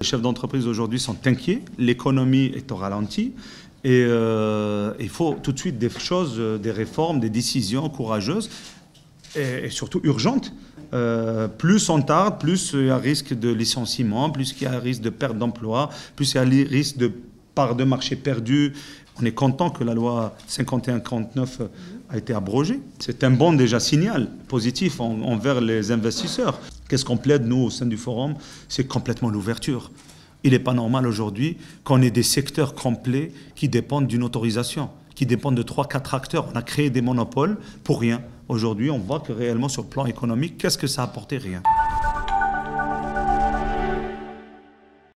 Les chefs d'entreprise aujourd'hui sont inquiets, l'économie est au ralenti et euh, il faut tout de suite des choses, euh, des réformes, des décisions courageuses et, surtout urgentes. Euh, plus on tarde, plus il y a risque de licenciement, plus il y a risque de perte d'emploi, plus il y a risque de part de marché perdue. On est content que la loi 51-49 a été abrogée. C'est un bon déjà signal positif envers les investisseurs. Qu'est-ce qu'on plaide, nous, au sein du forum? C'est complètement l'ouverture. Il n'est pas normal aujourd'hui qu'on ait des secteurs complets qui dépendent d'une autorisation, qui dépendent de 3-4 acteurs. On a créé des monopoles pour rien. Aujourd'hui, on voit que réellement, sur le plan économique, qu'est-ce que ça a apporté? Rien.